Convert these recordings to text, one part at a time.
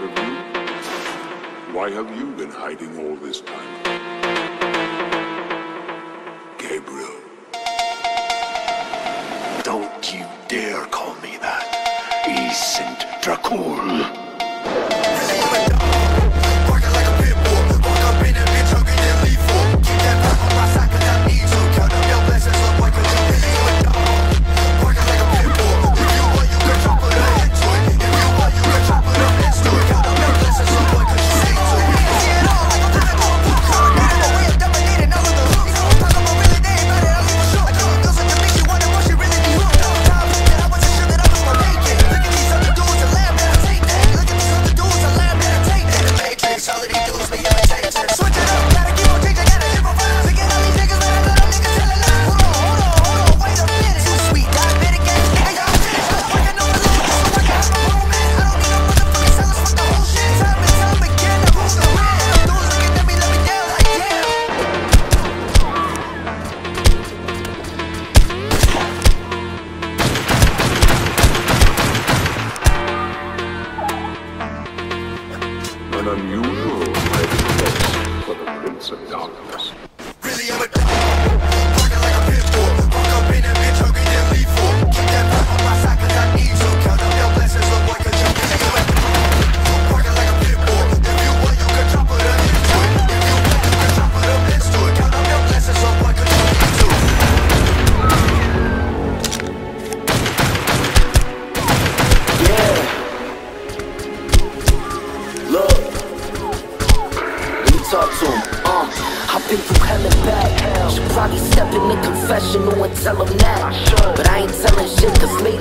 of you. Why have you been hiding all this time? Gabriel. Don't you dare call me that. Ancient Dracul.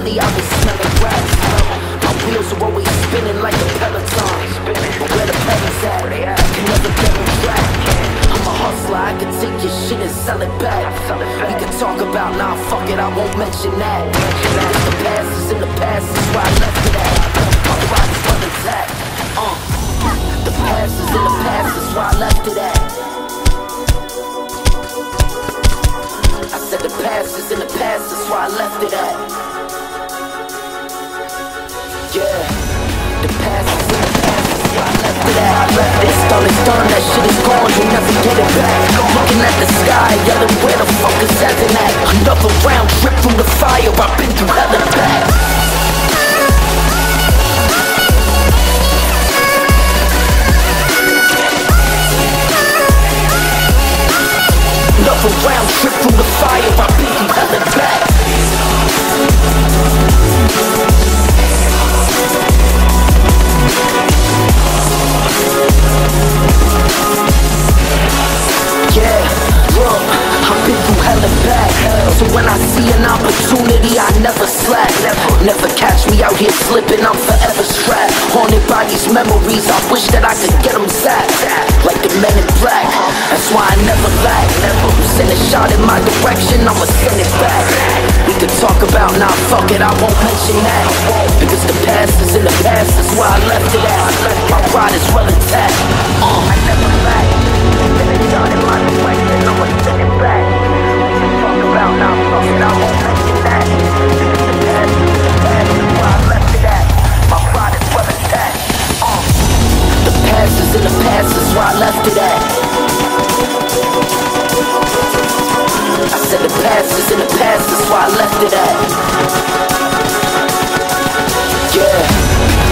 Lately I was smelling rats. My wheels are always spinning like a peloton. But where the pedals at? I can never get on track. I'm a hustler, I can take your shit and sell it back. We can talk about, nah, fuck it, I won't mention that. The past is in the past, is where I left it at. My pride is well intact. Uh, the past is in the past, is where I left it at. The past is in the past, that's where I left it It's done, done, that shit is gone, you'll never get it back. Looking at the sky, yelling where the fuck is heaven at? Another round trip through the fire, I've been through hell and back. Another round trip through the fire, shot in my direction, I'ma send it back. We could talk about, nah, fuck it, I won't mention that. Because the past is in the past, that's why I left it at. My pride is well intact. Uh, I never lack. Send a shot in my direction, I'ma send it back. We could talk about, nah, fuck it, I won't mention that. Because the past is in the past, that's why I left it at. My pride is well intact. Uh, the past is in the past, that's why I left it at. Past is in the past, that's why I left it at. Yeah,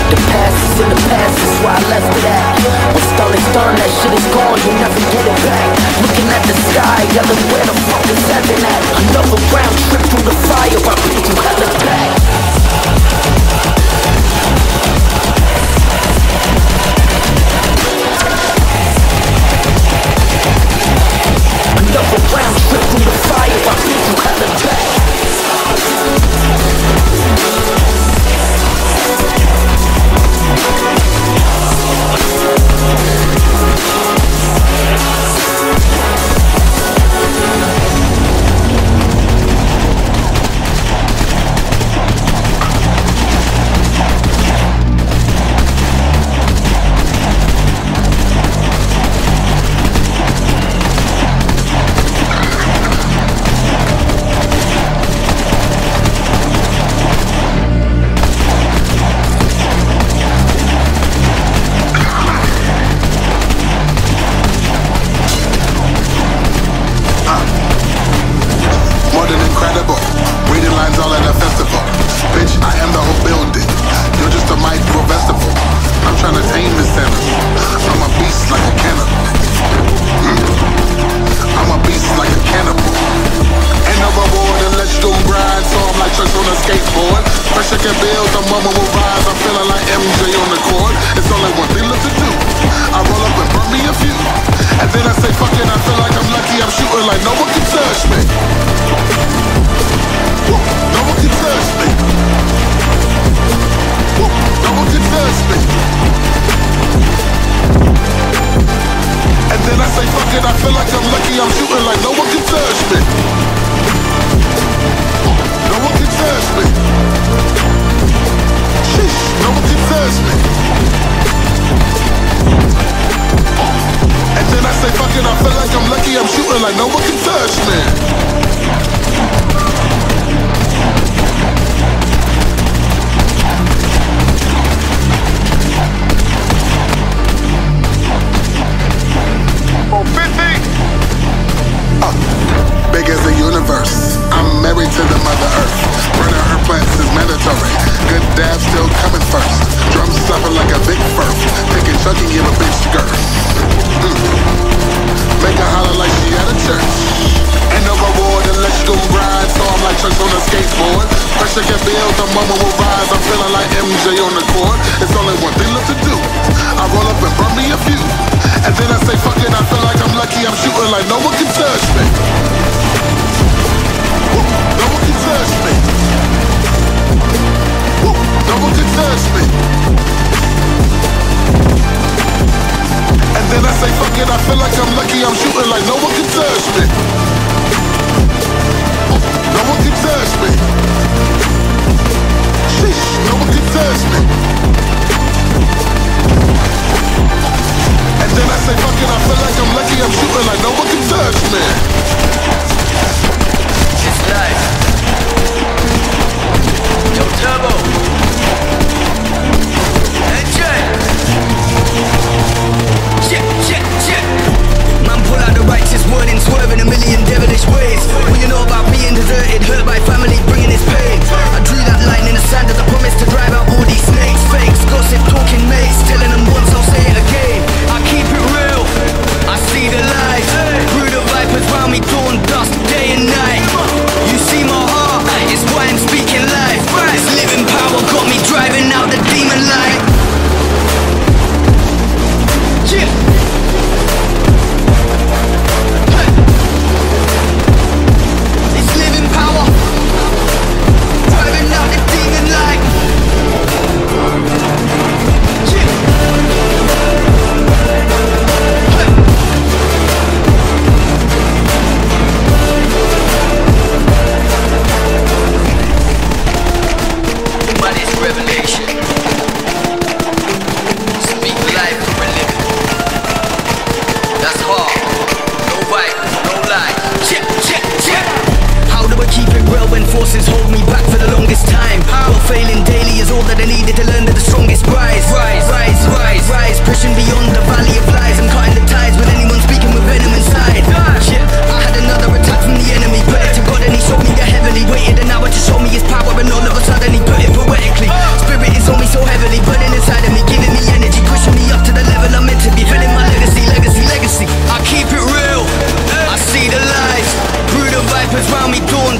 the past is in the past, that's why I left it at. What's done is done, that shit is gone, you'll never get it back. Looking at the sky, yelling where the fuck is heaven at? Another round trip through the fire, I've been through hell back. I feel like I'm lucky. I'm shooting like no one can touch me. No one can touch me. Sheesh, no one can touch me. And then I say, fuck it, I feel like I'm lucky. I'm shooting like no one can touch me. It's only one thing left to do. I roll up and burn me a few. And then I say, fuck it, I feel like I'm lucky. I'm shooting like no one can touch me. Woo, No one can touch me. Woo, No one can touch me. And then I say, fuck it, I feel like I'm lucky. I'm shooting like no one can touch me. No one can touch me. Sheesh, no one can touch me.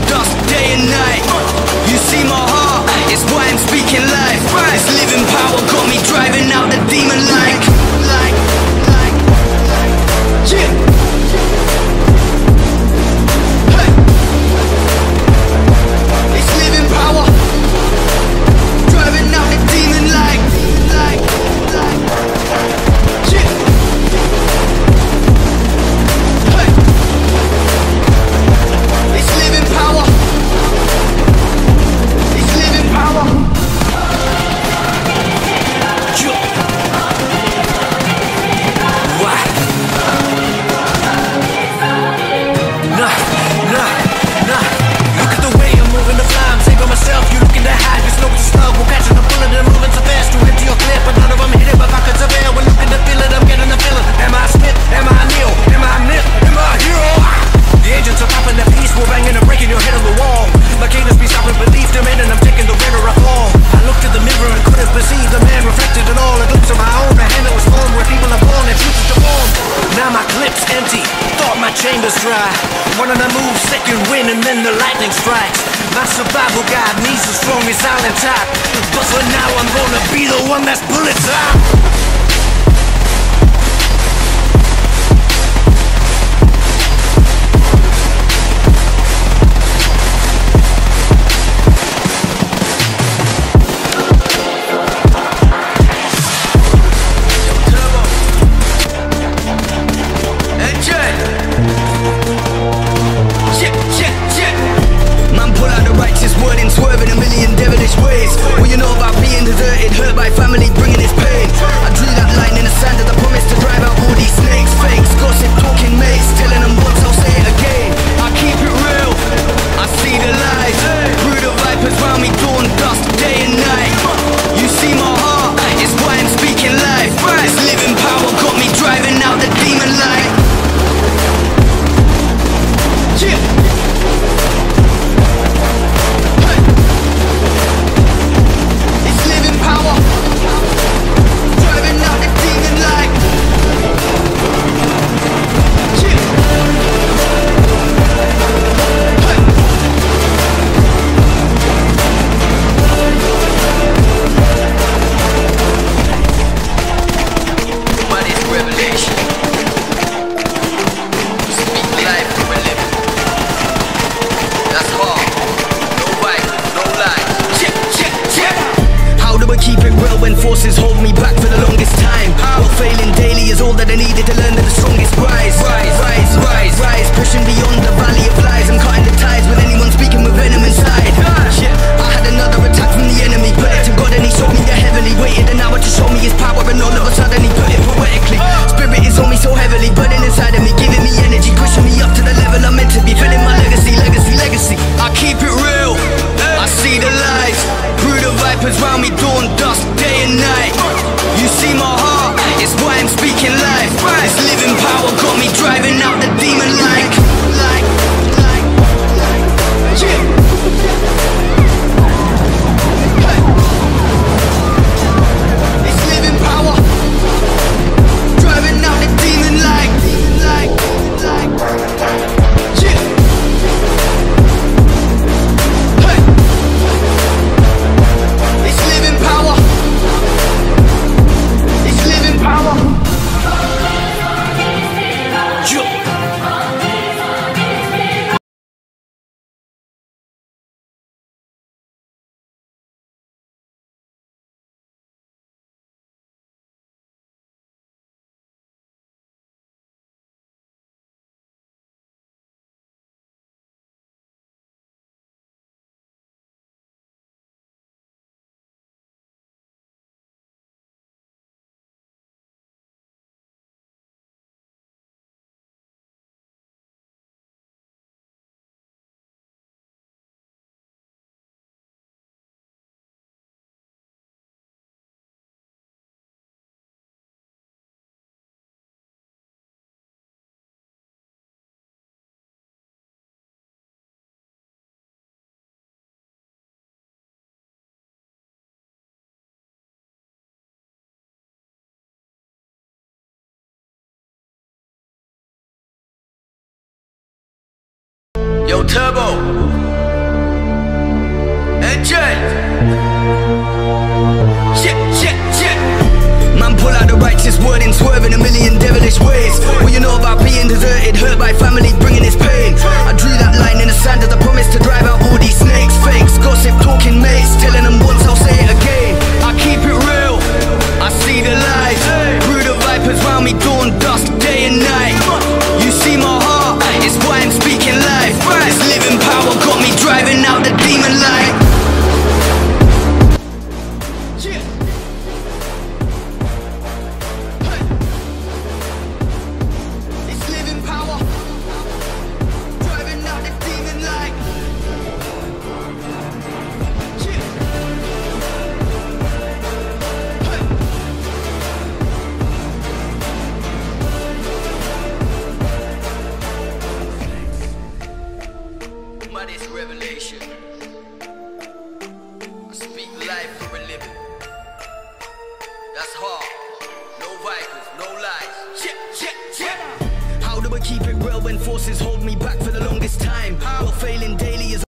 dust day and night. You see my heart, it's why I'm speaking life. This living power got me driving out the demon like. But for now, I'm gonna be the one that's bullet time. Turbo. Engine. Shit, shit, shit. Man, pull out the righteous word and swerve in a million devilish ways. What you know about being deserted, hurt by family, bringing its pain. I drew that line in the sand as I promised to drive out all these snakes. Fakes, gossip, talking mates,